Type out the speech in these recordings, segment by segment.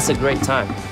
That's a great time.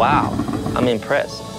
Wow, I'm impressed.